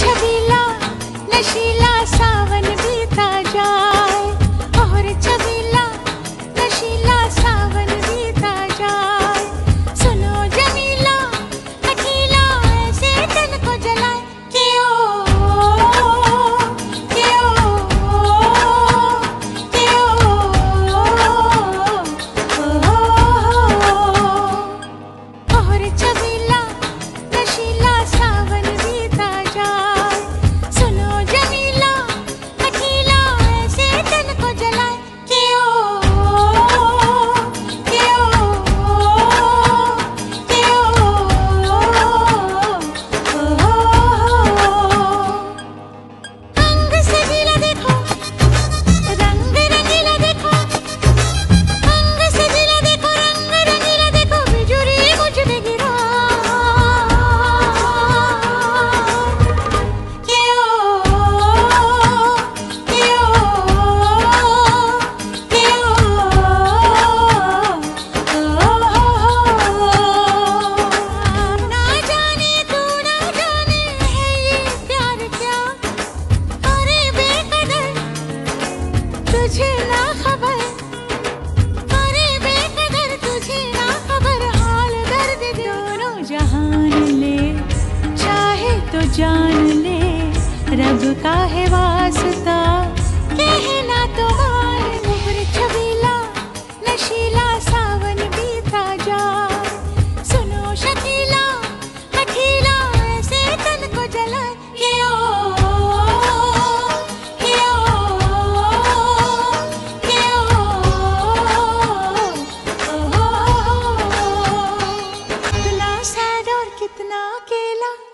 छबीला खबर। करे बेकदर तुझे खबर, हाल दर्द जहान ले। चाहे तो जान ले, रब का है वास्ता। इतना अकेला।